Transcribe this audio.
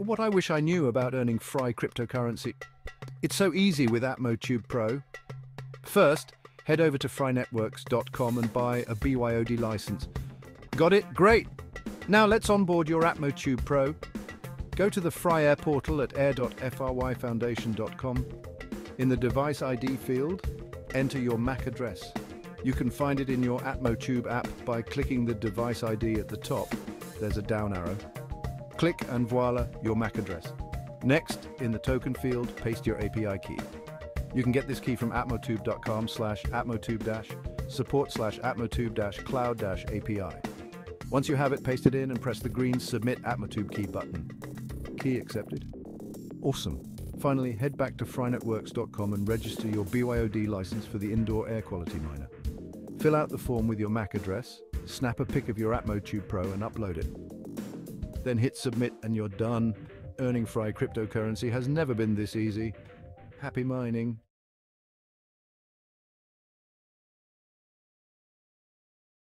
What I wish I knew about earning Fry cryptocurrency. It's so easy with AtmoTube Pro. First, head over to frynetworks.com and buy a BYOD license. Got it? Great! Now let's onboard your AtmoTube Pro. Go to the Fry Air portal at air.fryfoundation.com. In the device ID field, enter your MAC address. You can find it in your AtmoTube app by clicking the device ID at the top. There's a down arrow. Click and voila, your MAC address. Next, in the token field, paste your API key. You can get this key from atmotube.com slash atmotube dash support slash atmotube dash cloud dash API. Once you have it, paste it in and press the green Submit Atmotube key button. Key accepted. Awesome. Finally, head back to frynetworks.com and register your BYOD license for the indoor air quality miner. Fill out the form with your MAC address, snap a pic of your AtmoTube Pro and upload it. Then hit submit and you're done. Earning Fry cryptocurrency has never been this easy. Happy mining.